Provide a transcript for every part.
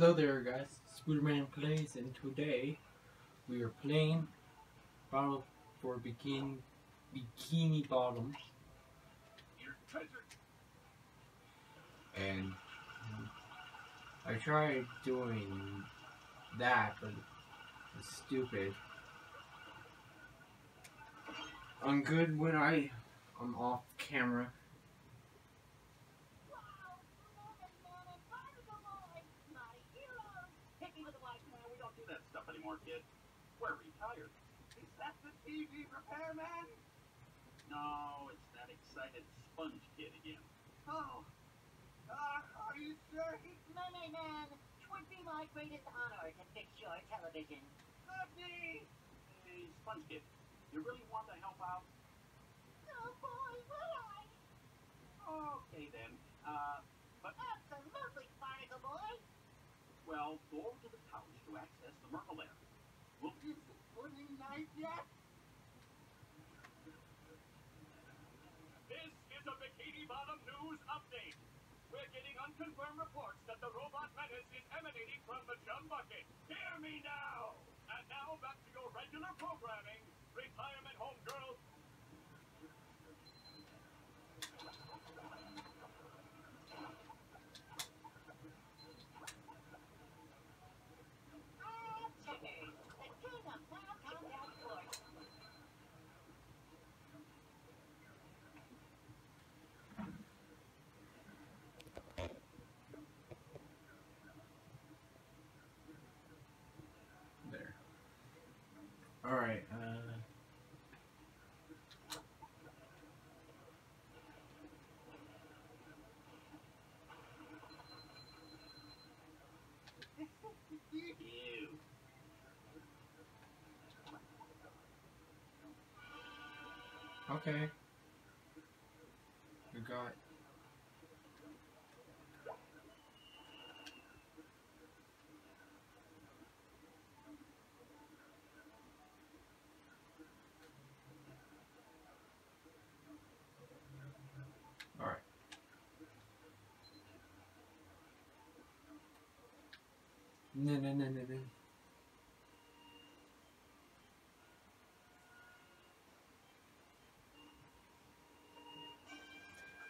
Hello there guys, Spooderman Plays and today we are playing Battle for Bikini, Bikini Bottom and I tried doing that but it's stupid. I'm good when I I'm off camera anymore, kid. We're retired. Is that the TV repairman? No, it's that excited sponge kid again. Oh. Uh, are you sure he's... Mermaid Man, twould be my greatest honor to fix your television. Goodney! Hey, sponge kid, you really want to help out? Oh boy, will I! Okay then. Uh, but... Absolutely, Barnacle Boy! Well, go over to the couch to access the Mermalair. Well, is the pudding night yet? This is a Bikini Bottom News update. We're getting unconfirmed reports that the robot menace is emanating from the chum bucket. Hear me now! And now back to your regular programming. Retirement Home Girls Alright, uh Okay. We got Alright. No, no, no, no, no.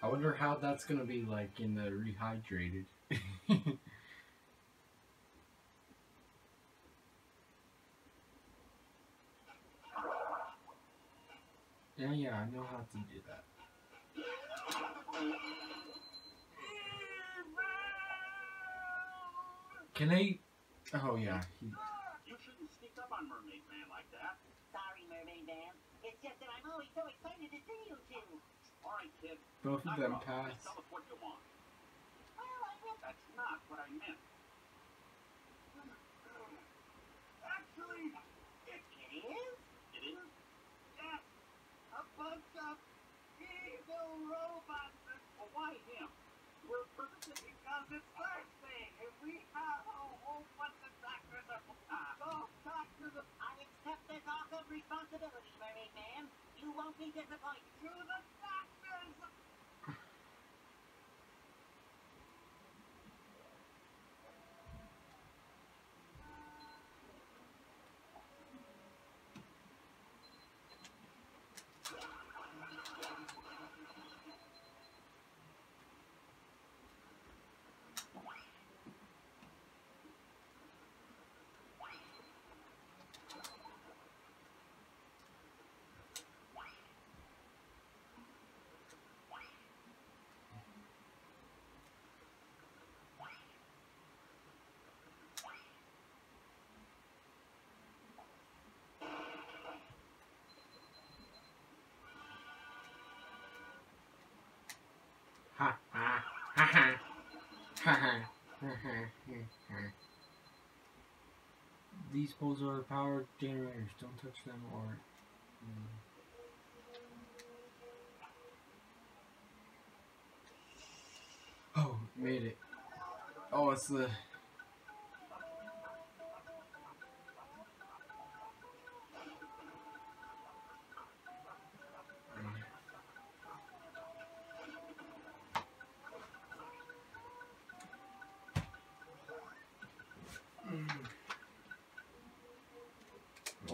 I wonder how that's gonna be like in the rehydrated. yeah, yeah, I know how to do that. Can I? Oh yeah. You shouldn't sneak up on Mermaid Man like that. Sorry, Mermaid Man. It's just that I'm always so excited to see you two. All right, kid. both of them it passed. Tell us what you want. Well, I will. That's not what I meant. Actually, it, It is? it is. Yes. A bunch of evil robots. Well, why him? We're perfectly because it's Thursday, and we have a whole bunch of doctors. Uh, so doctors of I accept this awesome responsibility, Mermaid Man. You won't be disappointed. to the doctors. These poles are power generators. Don't touch them or. Mm. Oh, made it. Oh, it's the.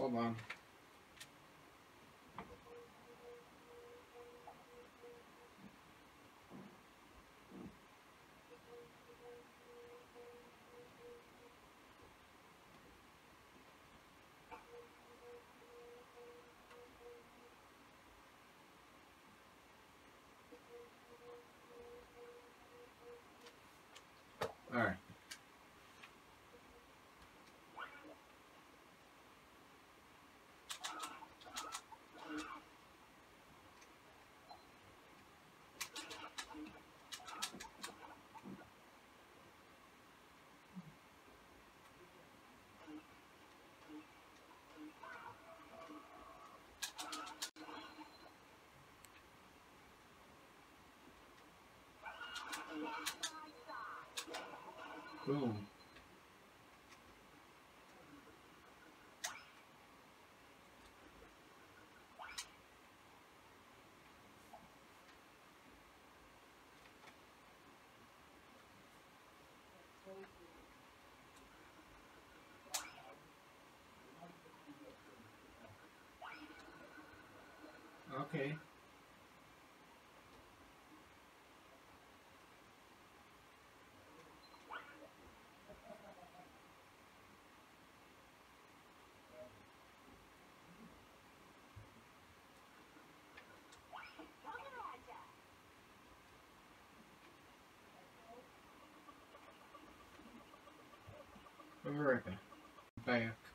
Hold on. Boom. Okay. I'll back.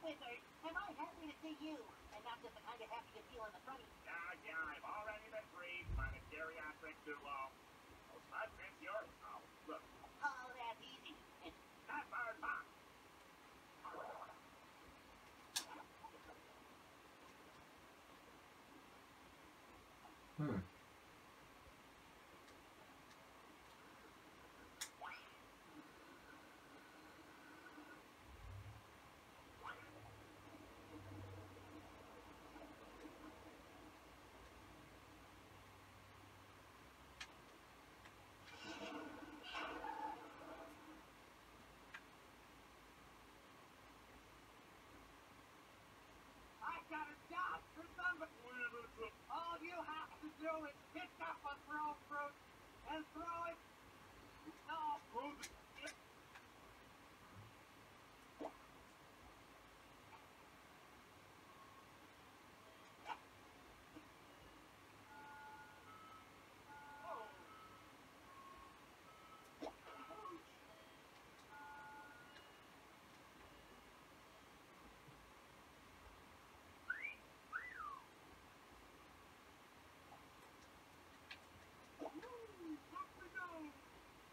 Wizard, am I happy to see you? And not just the kind of happy you feel in the front. Yeah, yeah, I've already been briefed by the geriatric duo. Most I've been your oh, look, Oh, that's easy. It's that bird box. Hmm. I got a job for somebody. All you have to do is pick up a throw fruit and throw it. Oh,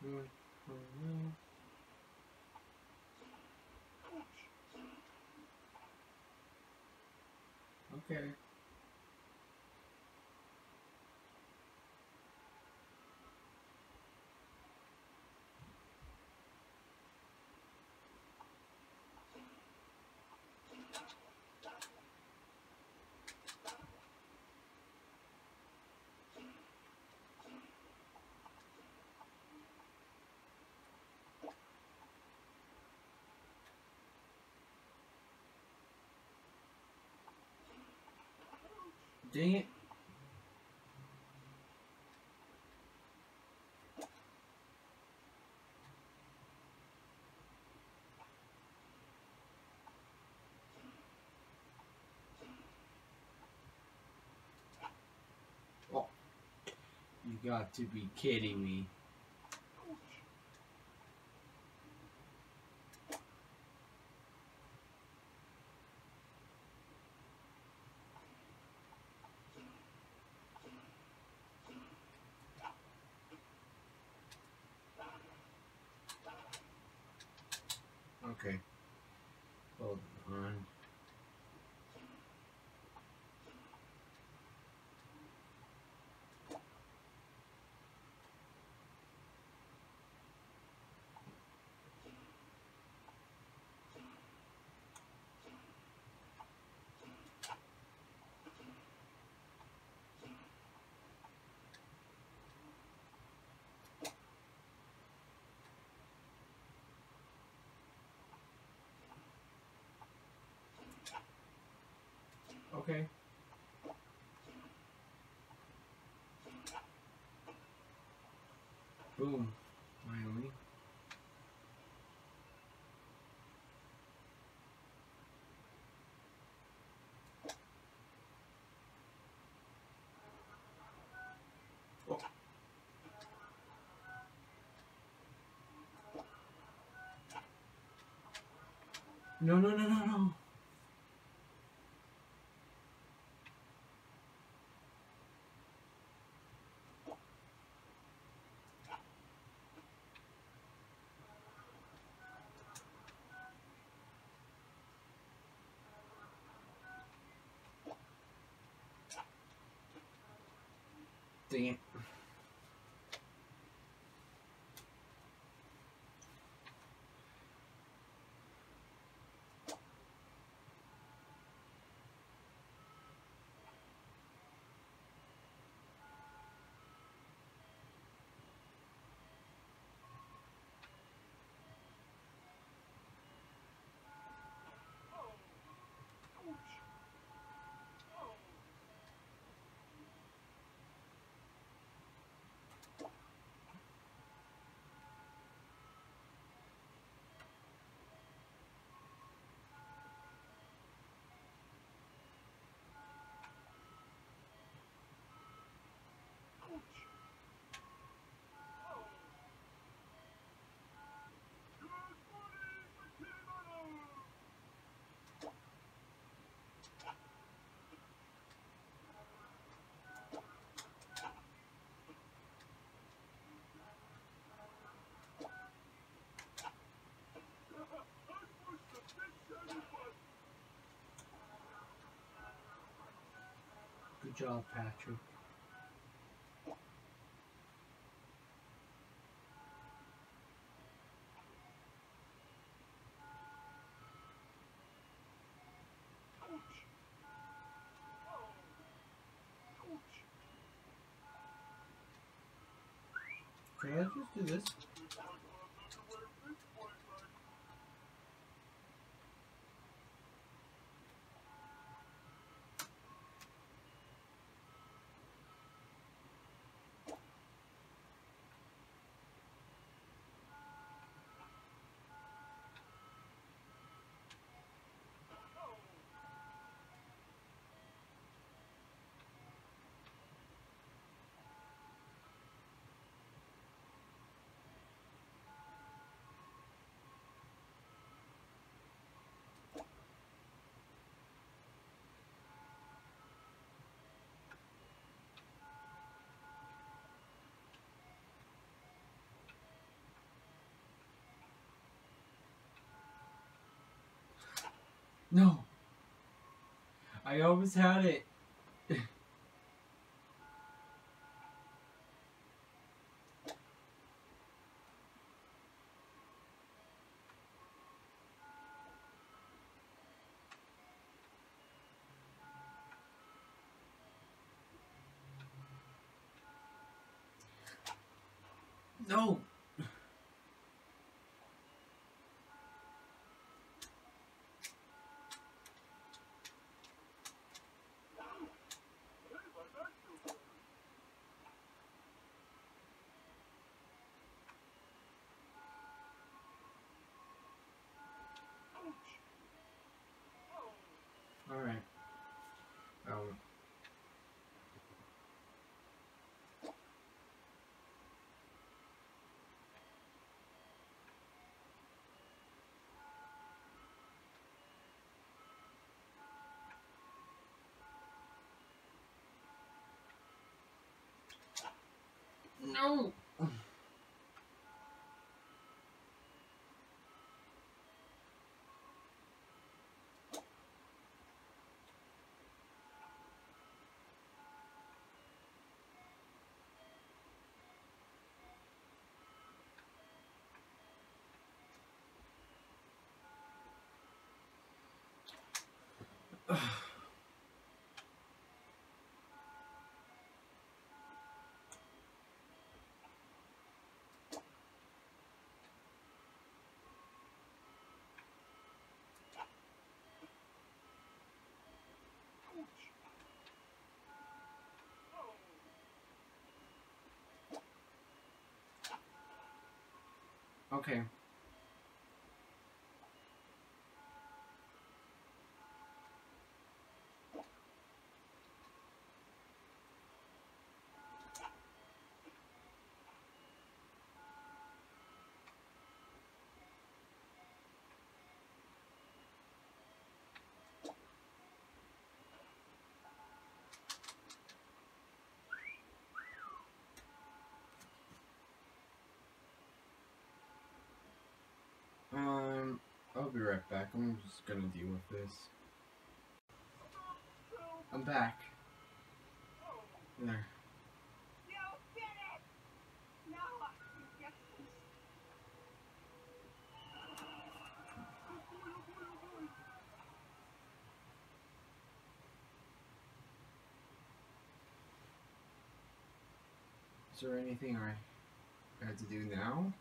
Okay. Dang it. Oh, you got to be kidding me. Okay. Hold on. Okay. Boom. Finally. Oh. No, no, no, no, no. It. Job, Patrick. Can I just do this? No. I always had it. No. All right. Um. No! Okay. I'll be right back. I'm just gonna deal with this. I'm back. There. Is there anything I had to do now?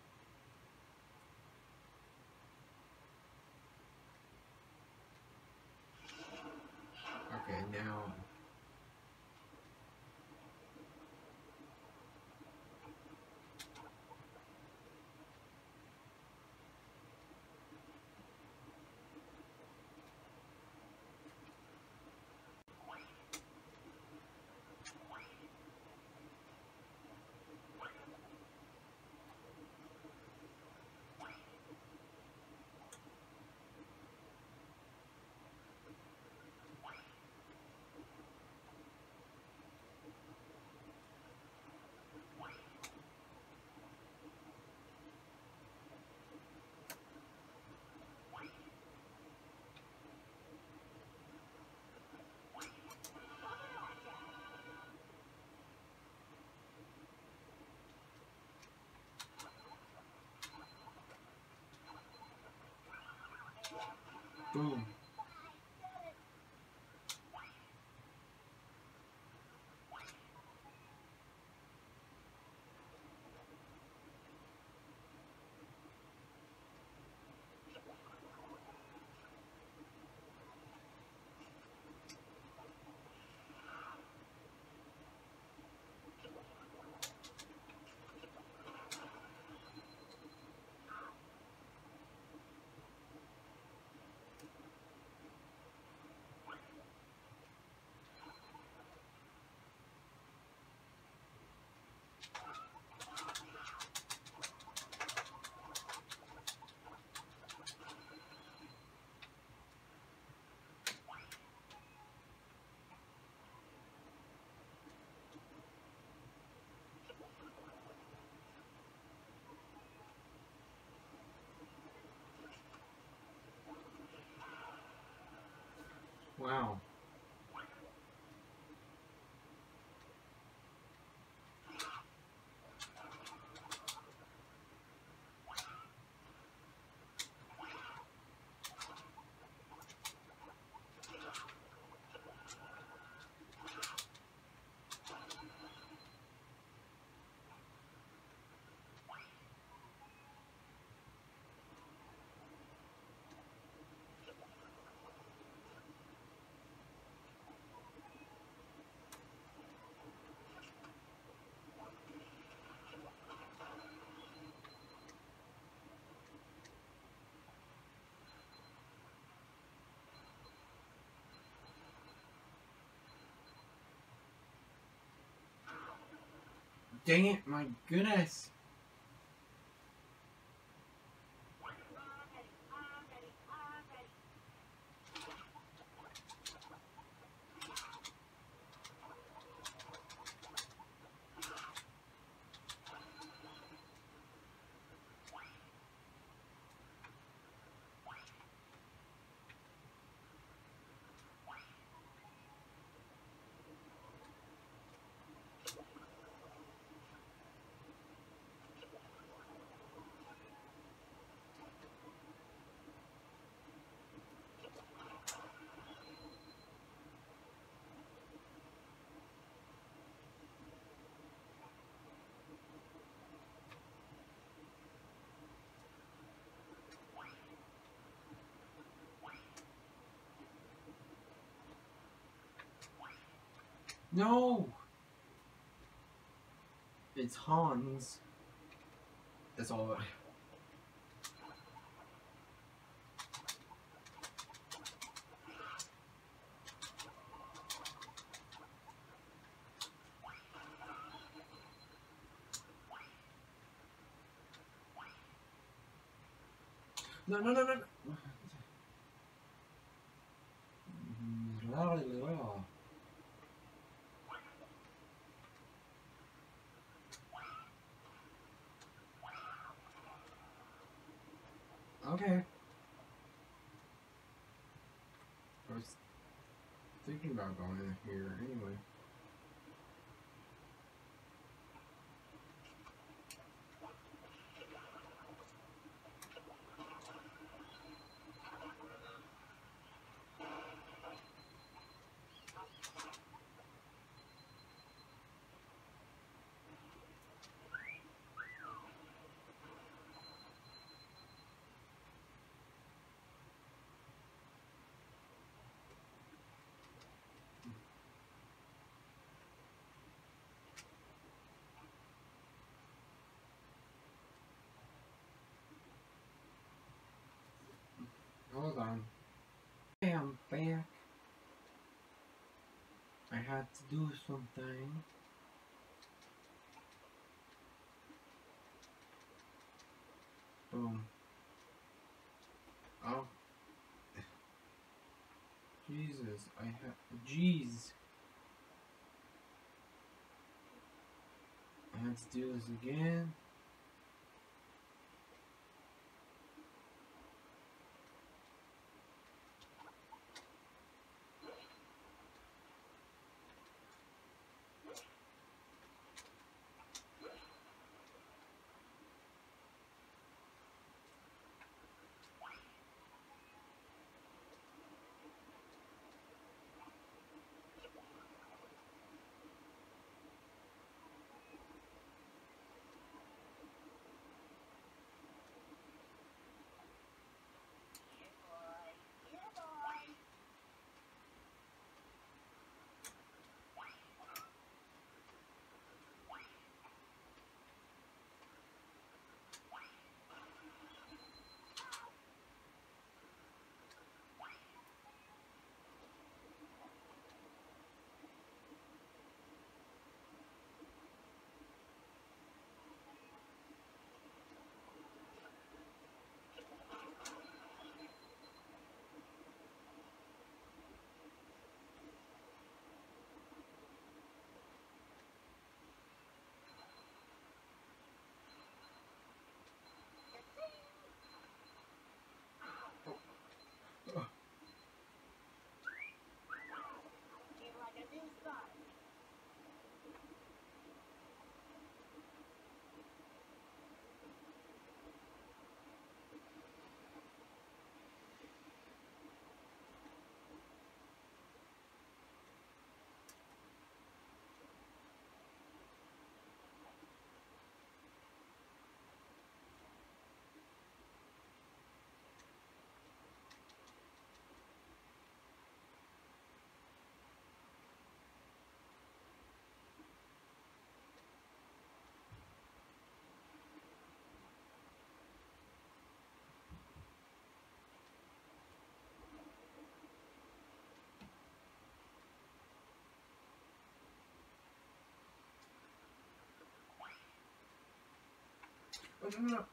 Boom. Wow. Dang it, my goodness. No! It's Hans. That's all. I- No, no, no, no. Going in here anyway. Hold on. Hey, I'm back. I had to do something. Boom. Oh. Jesus, I have. Jeez. I had to do this again. Oh, no,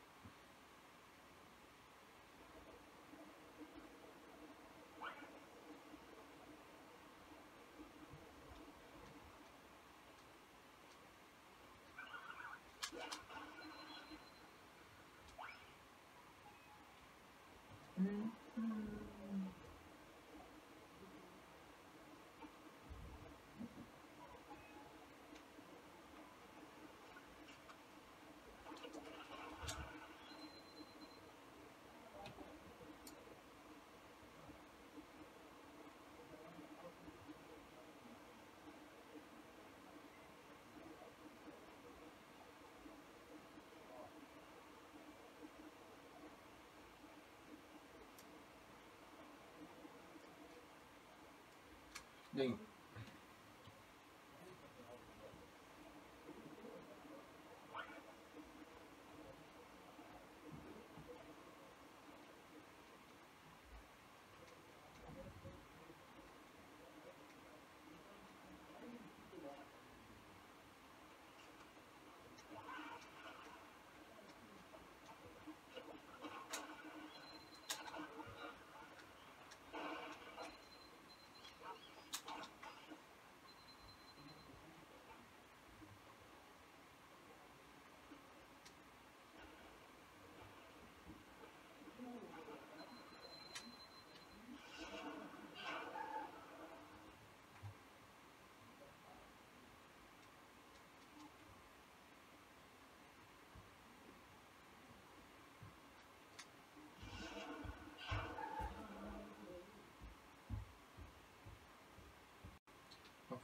no, no. Dang.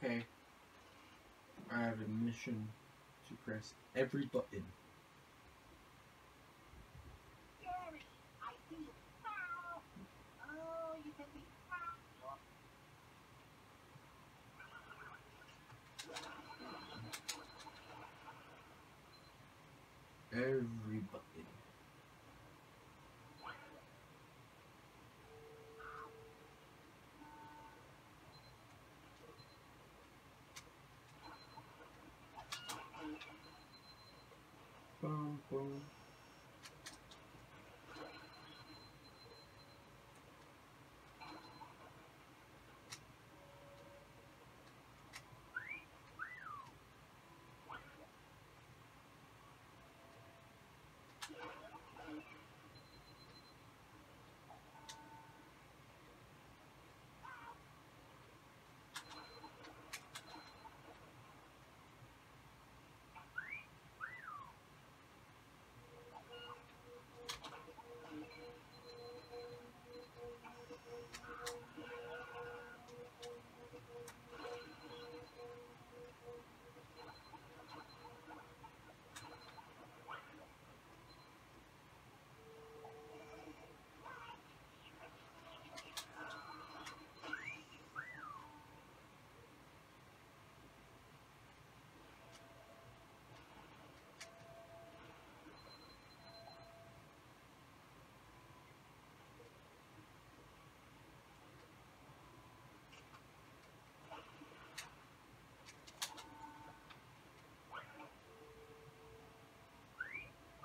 Okay. I have a mission to press every button. Gary, I see you. Ow! Oh, you can be. Ow! Every button. Boom,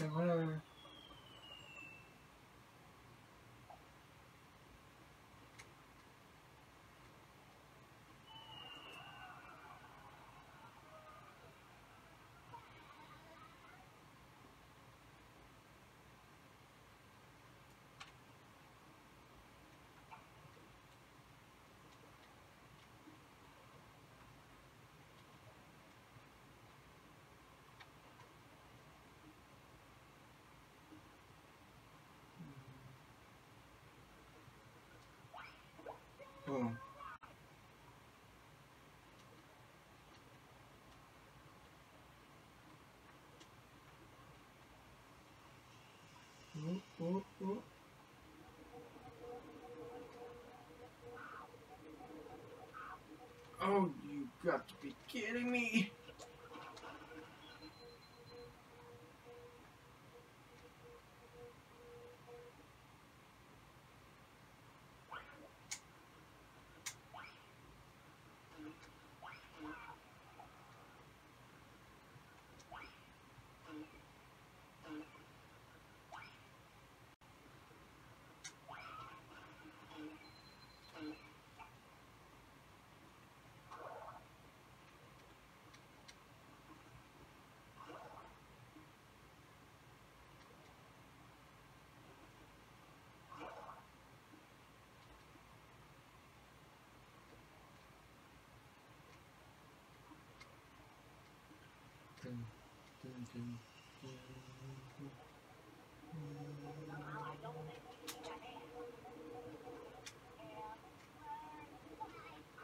我。Kidding me!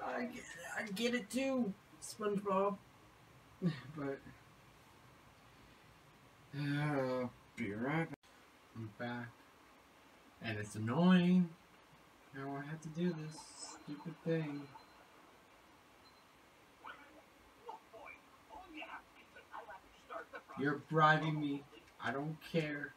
I get, I get it too, SpongeBob. but uh, be right back. I'm back, and it's annoying. Now I have to do this stupid thing. Look, boy, all you have to do is start the process. You're bribing me. I don't care.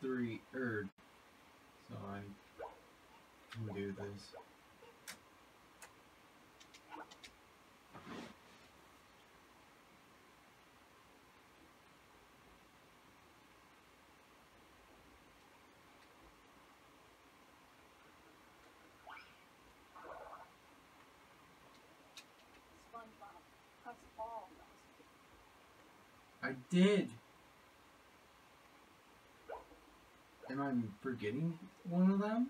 Three, er, so I can do this. SpongeBob, press all. I did. Am I forgetting one of them?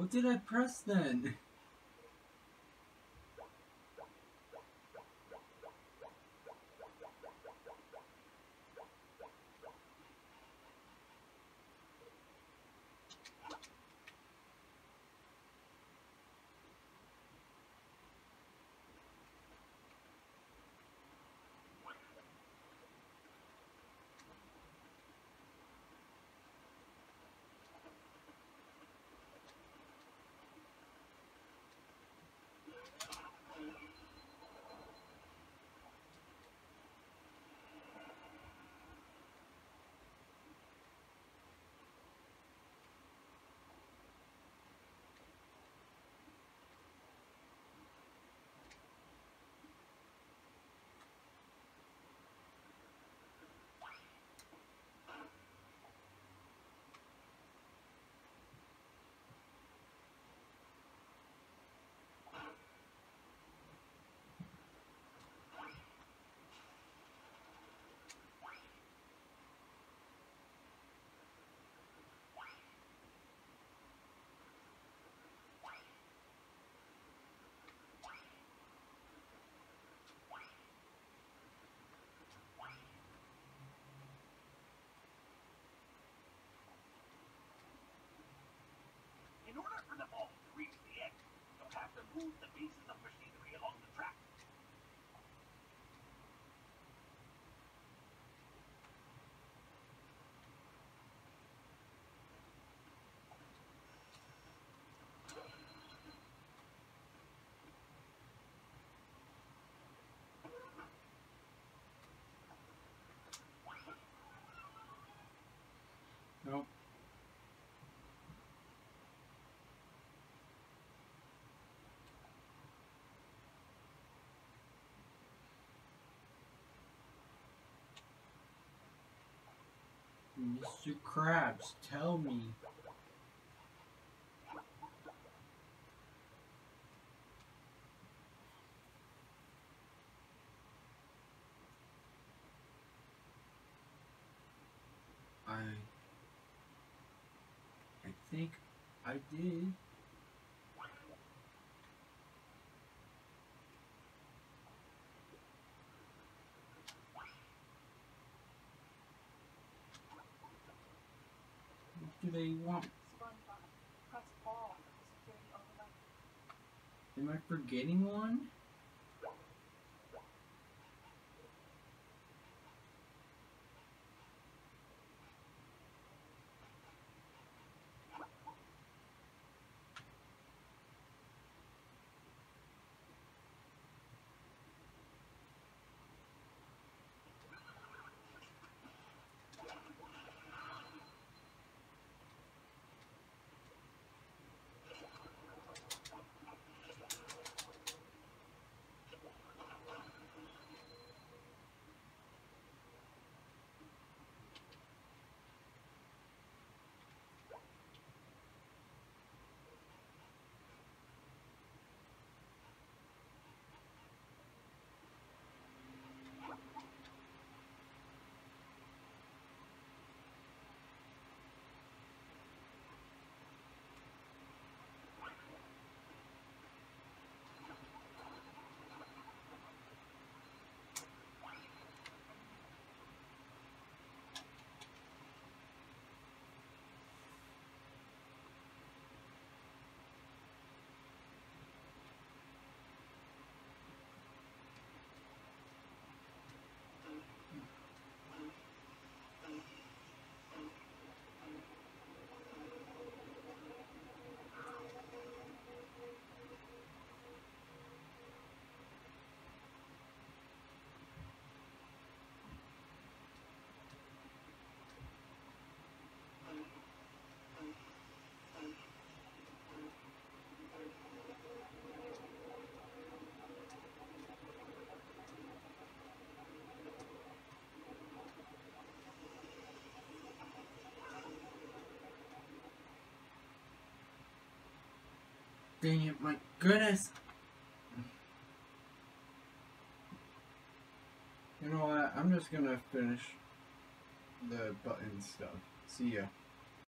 What did I press then? the beast Mr. Krabs, tell me. I I think I did. What do they want? SpongeBob, press all for the security override. Am I forgetting one? Dang it, my goodness. You know what? I'm just gonna finish the button stuff. See ya.